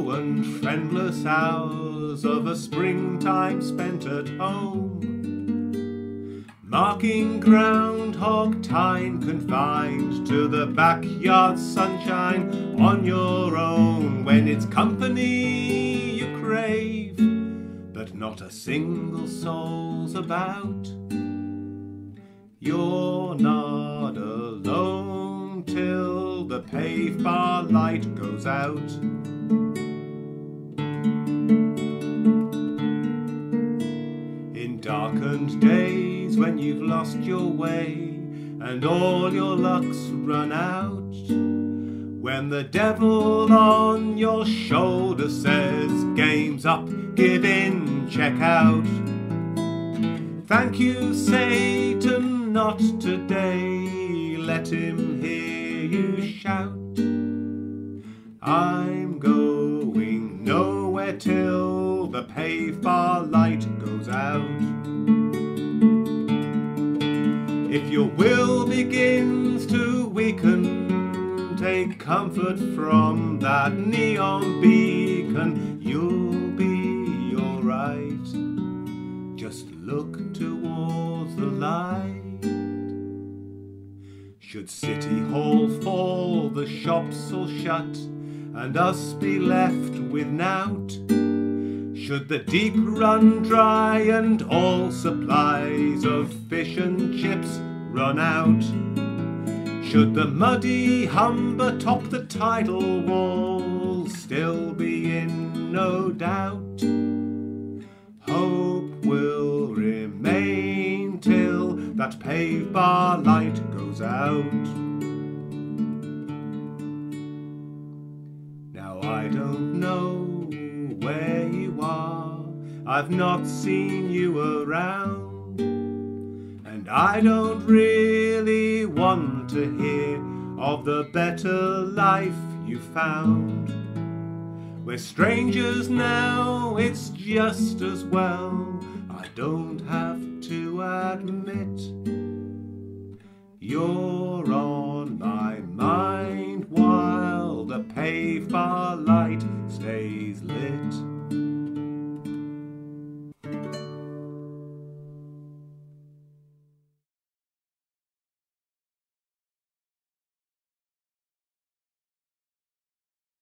friendless hours of a springtime spent at home. Marking groundhog time confined to the backyard sunshine on your own when it's company you crave, but not a single soul's about. You're not alone till the pave bar light goes out. Darkened days when you've lost your way and all your luck's run out. When the devil on your shoulder says, Game's up, give in, check out. Thank you, Satan, not today. Let him hear you shout. I'm going nowhere till the pave bar light goes out. If your will begins to weaken, take comfort from that neon beacon. You'll be alright. Just look towards the light. Should City Hall fall, the shops all shut, and us be left with nought. Should the deep run dry and all supplies of fish and chips run out? Should the muddy Humber top the tidal wall, still be in no doubt? Hope will remain till that pave bar light goes out. I've not seen you around, and I don't really want to hear of the better life you found. We're strangers now, it's just as well. I don't have to admit you're on my mind while the pave bar light stays lit.